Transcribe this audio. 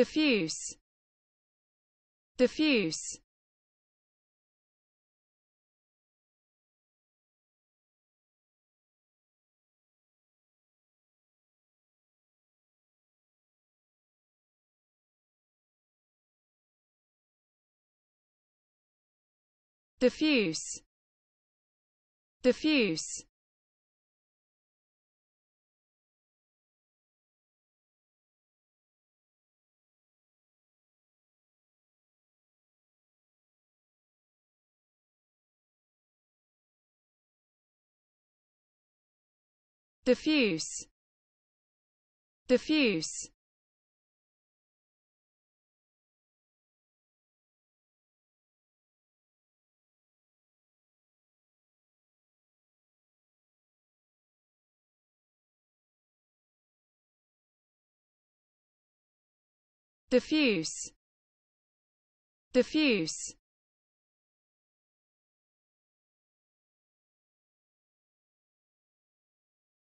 diffuse. Diffuse. Diffuse. Diffuse diffuse. Diffuse. Diffuse. Diffuse